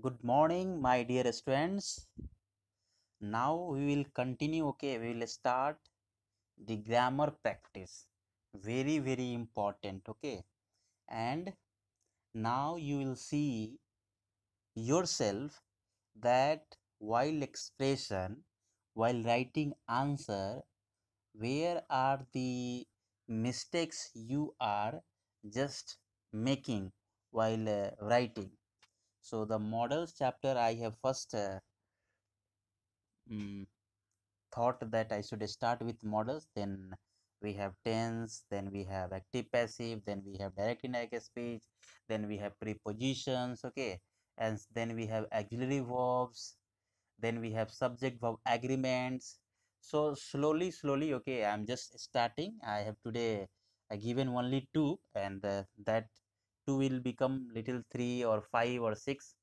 Good morning, my dear students. Now we will continue. Okay, we will start the grammar practice. Very, very important. Okay, and now you will see yourself that while expression, while writing answer, where are the mistakes you are just making while uh, writing so the modals chapter i have first uh, mm, thought that i should start with modals. Then we have tense then we have active passive then we have direct indirect speech then we have prepositions okay? And then we have auxiliary verbs then we have subject verb agreements. So slowly slowly okay i'm just starting. I have today uh, given only two and uh, that two will become little three or five or six.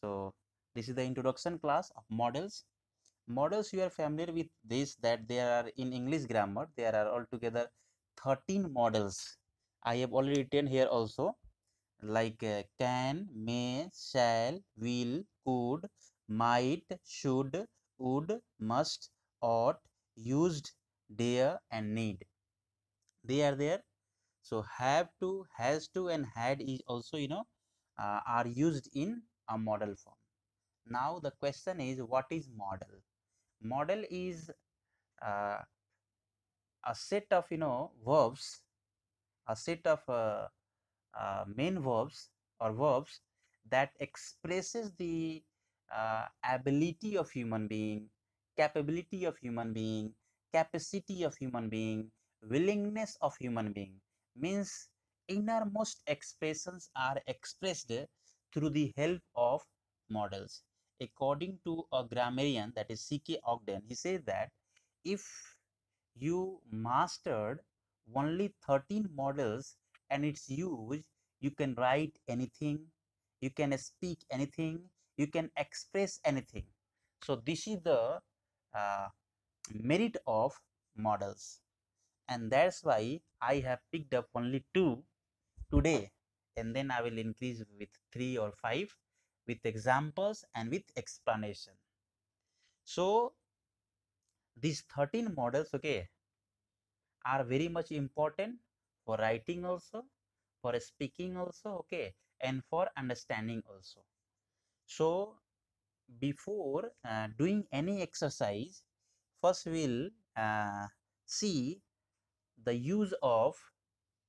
So this is the introduction class of modals. Modals you are familiar with this that there are in english grammar there are altogether 13 modals. I have already written here also like uh, can may shall will could might should would must ought used dare and need. They are there so have to has to and had is also you know uh, are used in a modal form. Now the question is what is modal? Modal is uh, a set of you know verbs a set of uh, uh, main verbs or verbs that expresses the uh, ability of human being capability of human being capacity of human being willingness of human being means innermost expressions are expressed through the help of modals. According to a grammarian that is C.K. Ogden he says that if you mastered only 13 modals and its use you can write anything you can speak anything you can express anything. So this is the uh, merit of modals and that's why i have picked up only two today. And then i will increase with three or five with examples and with explanation. So these 13 modals okay are very much important for writing also for speaking also okay and for understanding also. So before uh, doing any exercise first we'll uh, see the use of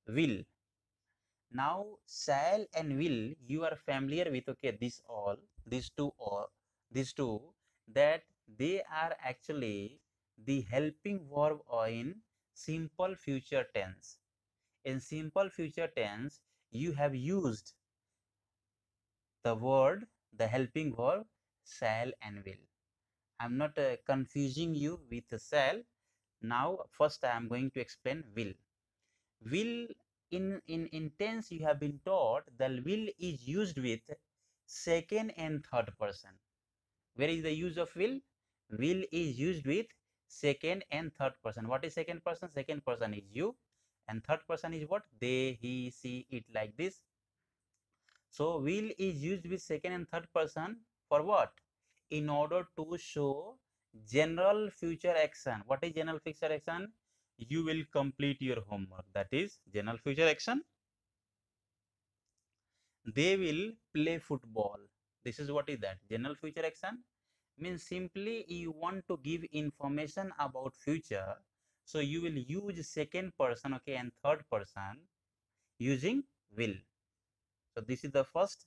will. Now shall and will you are familiar with okay this all these two or these two that they are actually the helping verb or in simple future tense. In simple future tense you have used the word the helping verb shall and will. I'm not uh, confusing you with shall now first i am going to explain will. Will in in in tense you have been taught the will is used with second and third person. Where is the use of will? Will is used with second and third person. What is second person? Second person is you. And third person is what? They he she it like this. So will is used with second and third person for what? In order to show general future action. What is general future action? You will complete your homework. That is general future action. They will play football. This is what is that? General future action? Means simply you want to give information about future. So you will use second person okay and third person using will. So this is the first.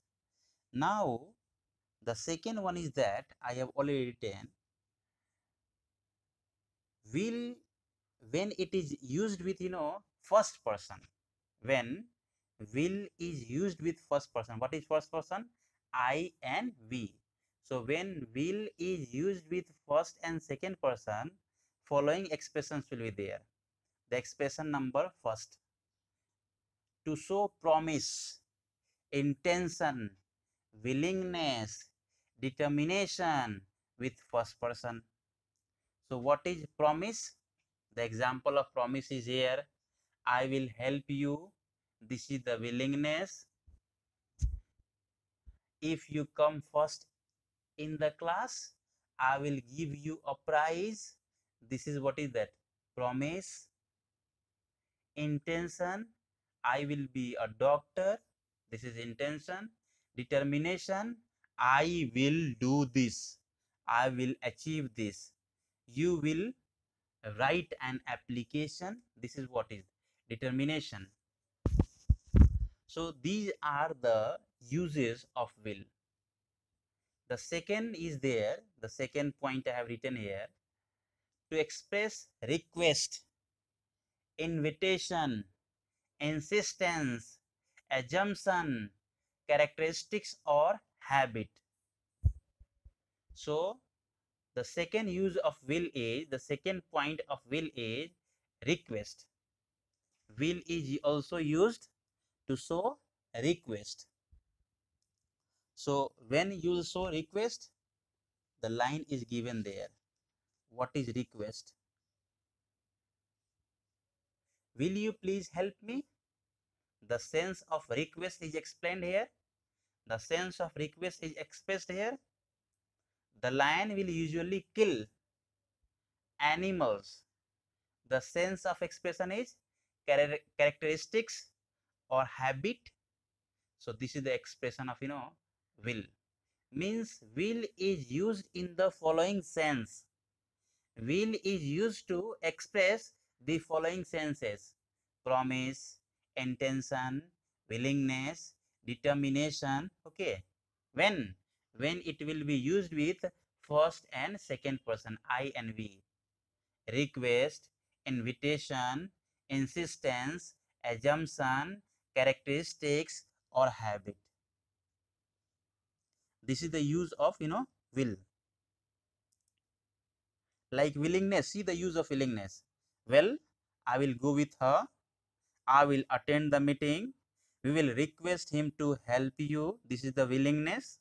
Now the second one is that i have already written will when it is used with you know first person when will is used with first person what is first person? I and we. So when will is used with first and second person following expressions will be there. The expression number first. To show promise intention willingness determination with first person so what is promise? The example of promise is here. I will help you. This is the willingness. If you come first in the class i will give you a prize. This is what is that? Promise. Intention. I will be a doctor. This is intention. Determination. I will do this. I will achieve this you will write an application. This is what is determination. So these are the uses of will. The second is there. The second point i have written here. To express request invitation insistence assumption characteristics or habit. So the second use of will is the second point of will is request. Will is also used to show request. So when you show request the line is given there. What is request? Will you please help me? The sense of request is explained here. The sense of request is expressed here the lion will usually kill animals. The sense of expression is char characteristics or habit. So this is the expression of you know will. Means will is used in the following sense. Will is used to express the following senses promise, intention, willingness, determination. Okay. When when it will be used with first and second person I and we. Request, invitation, insistence, assumption, characteristics or habit. This is the use of you know will. Like willingness, see the use of willingness. Well, I will go with her. I will attend the meeting. We will request him to help you. This is the willingness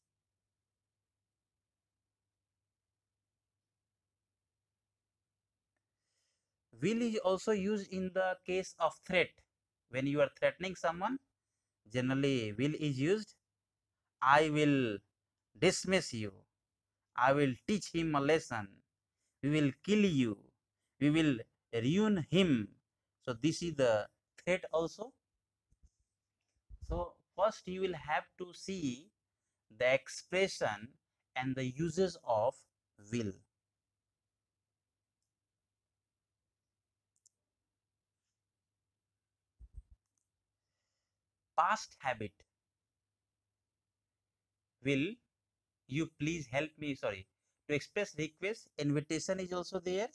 will is also used in the case of threat? When you are threatening someone generally will is used i will dismiss you. I will teach him a lesson. We will kill you. We will ruin him. So this is the threat also. So first you will have to see the expression and the uses of will past habit will you please help me sorry to express request. Invitation is also there.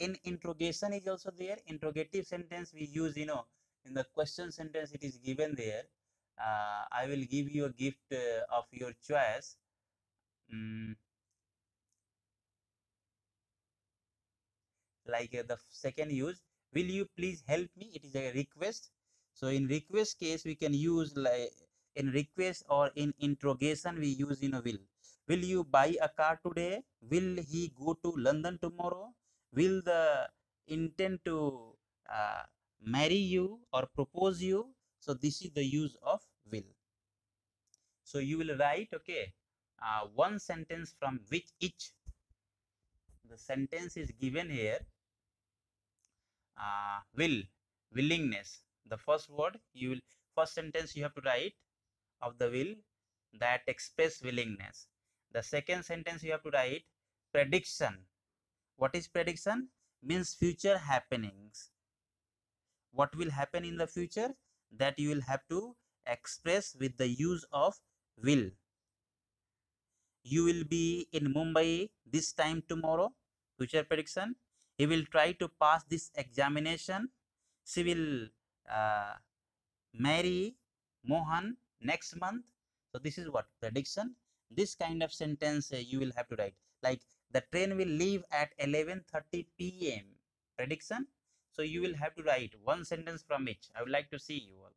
In interrogation is also there. Interrogative sentence we use you know in the question sentence it is given there. Uh, i will give you a gift uh, of your choice. Mm. like uh, the second use will you please help me? It is a request so in request case, we can use like in request or in interrogation, we use in a will. Will you buy a car today? Will he go to London tomorrow? Will the intend to uh, marry you or propose you? So this is the use of will. So you will write, okay, uh, one sentence from which each the sentence is given here uh, will willingness the first word you will first sentence you have to write of the will that express willingness. The second sentence you have to write prediction. What is prediction? Means future happenings. What will happen in the future? That you will have to express with the use of will. You will be in mumbai this time tomorrow future prediction. He will try to pass this examination. She will uh, marry Mohan next month. So this is what prediction. This kind of sentence uh, you will have to write like the train will leave at 11:30 p.m. Prediction. So you will have to write one sentence from each. I would like to see you all.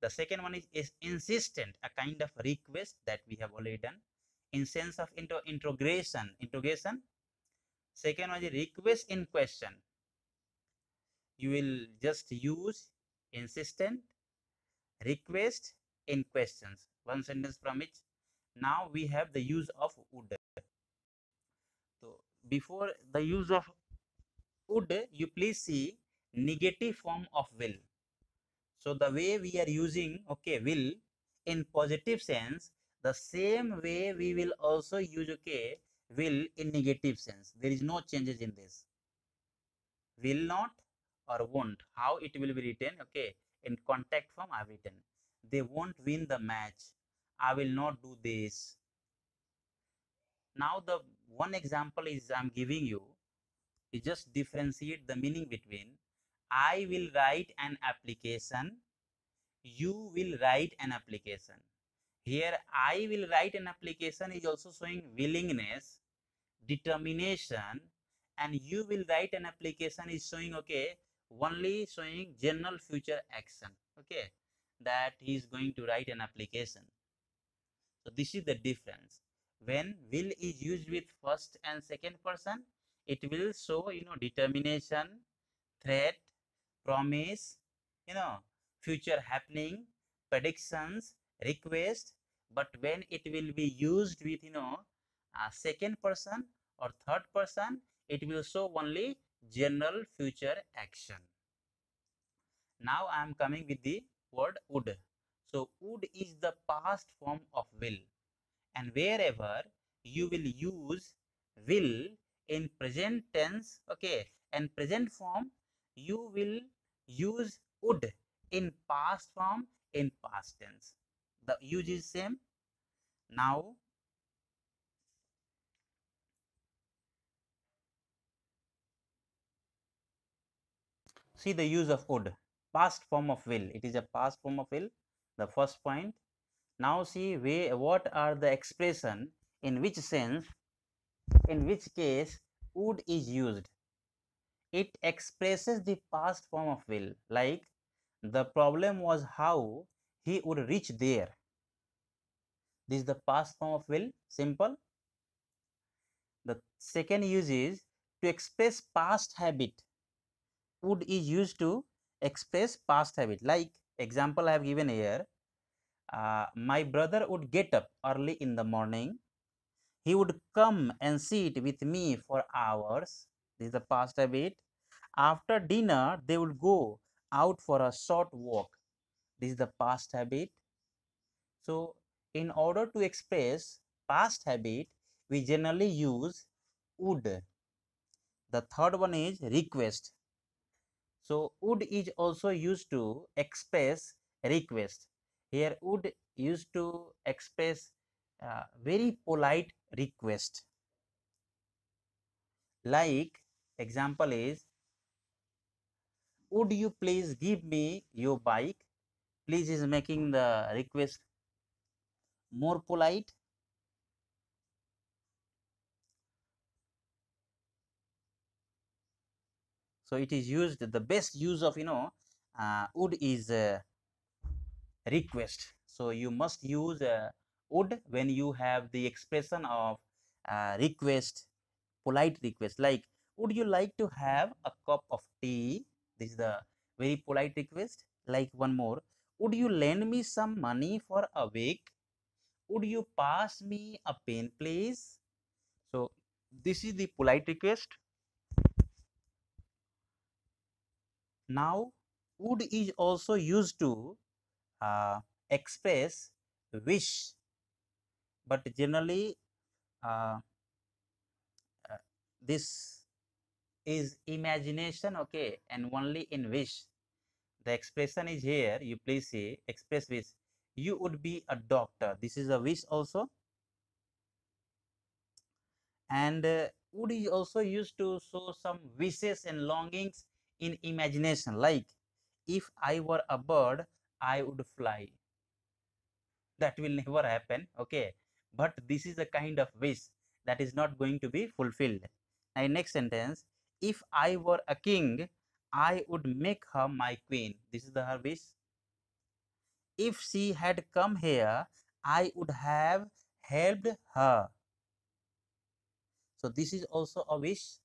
The second one is, is insistent, a kind of request that we have already done. In sense of intro, interrogation, interrogation. Second one is request in question. You will just use insistent request in questions. One sentence from each now we have the use of would. So before the use of would you please see negative form of will. So the way we are using okay will in positive sense the same way we will also use okay will in negative sense. There is no changes in this. Will not or won't. How it will be written okay in contact form i've written. They won't win the match. I will not do this. Now the one example is i'm giving you. You just differentiate the meaning between i will write an application you will write an application. Here i will write an application is also showing willingness determination and you will write an application is showing okay only showing general future action okay that he is going to write an application. So this is the difference. When will is used with first and second person? It will show you know determination threat promise you know future happening predictions request. But when it will be used with you know a second person or third person it will show only general future action. Now i am coming with the word would. So would is the past form of will. And wherever you will use will in present tense okay and present form you will use would in past form in past tense. The use is same. Now see the use of would. Past form of will. It is a past form of will. The first point. Now see where, what are the expression in which sense in which case would is used. It expresses the past form of will like the problem was how he would reach there. This is the past form of will simple. The second use is to express past habit would is used to express past habit? Like example i have given here uh, my brother would get up early in the morning. He would come and sit with me for hours. This is the past habit. After dinner they would go out for a short walk. This is the past habit. So in order to express past habit we generally use would. The third one is request so would is also used to express request. Here would used to express uh, very polite request. Like example is would you please give me your bike? Please is making the request more polite so it is used the best use of you know uh, would is uh, request. So you must use uh, would when you have the expression of uh, request polite request. Like would you like to have a cup of tea? This is the very polite request. Like one more. Would you lend me some money for a week? Would you pass me a pen please? So this is the polite request now would is also used to uh, express wish. But generally uh, uh, this is imagination okay and only in wish. The expression is here. You please see express wish. You would be a doctor. This is a wish also. And uh, would is also used to show some wishes and longings in imagination. Like if i were a bird i would fly. That will never happen okay? But this is a kind of wish that is not going to be fulfilled. And next sentence if i were a king i would make her my queen. This is the her wish. If she had come here i would have helped her. So this is also a wish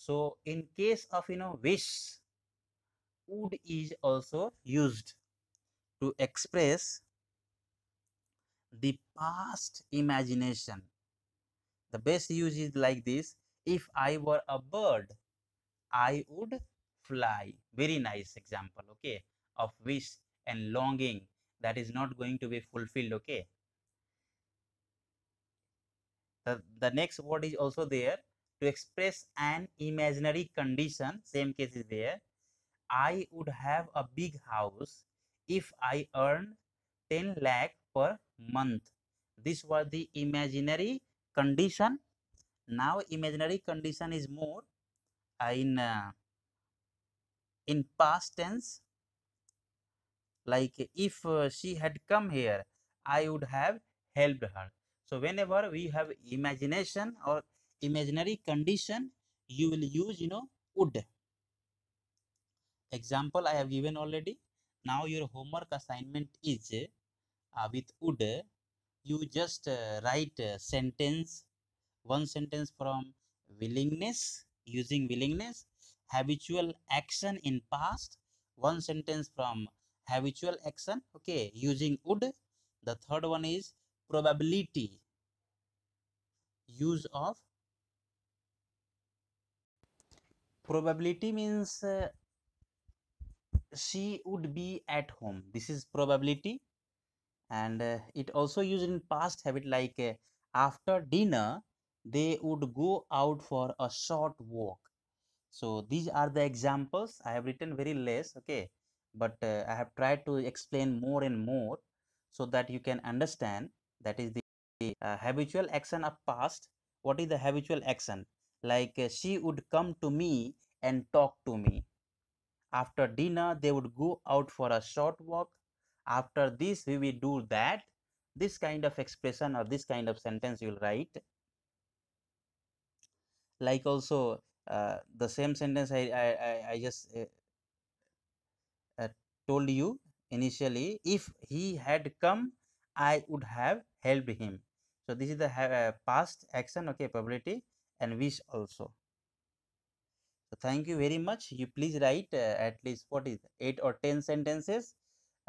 so in case of you know wish would is also used to express the past imagination. The best use is like this. If i were a bird i would fly. Very nice example okay of wish and longing. That is not going to be fulfilled okay. The, the next word is also there to express an imaginary condition same case is there. I would have a big house if i earned 10 lakh per month. This was the imaginary condition. Now imaginary condition is more in uh, in past tense. Like if uh, she had come here i would have helped her. So whenever we have imagination or imaginary condition you will use you know would example i have given already. Now your homework assignment is uh, with would you just uh, write a sentence one sentence from willingness using willingness habitual action in past one sentence from habitual action okay using would the third one is probability use of probability means uh, she would be at home. This is probability. And uh, it also used in past habit like uh, after dinner they would go out for a short walk. So these are the examples. I have written very less okay? But uh, i have tried to explain more and more so that you can understand. That is the uh, habitual action of past. What is the habitual action like uh, she would come to me and talk to me. After dinner they would go out for a short walk. After this we will do that. This kind of expression or this kind of sentence you will write. Like also uh, the same sentence I, I, I just uh, uh, told you initially if he had come I would have helped him. So this is the uh, past action okay probability and wish also. So thank you very much. You please write uh, at least what is 8 or 10 sentences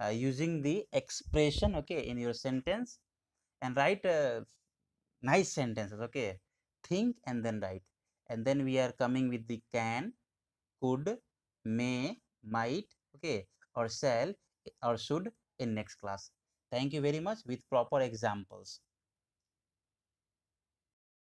uh, using the expression okay in your sentence and write uh, nice sentences okay. Think and then write. And then we are coming with the can could may might okay or shall or should in next class. Thank you very much with proper examples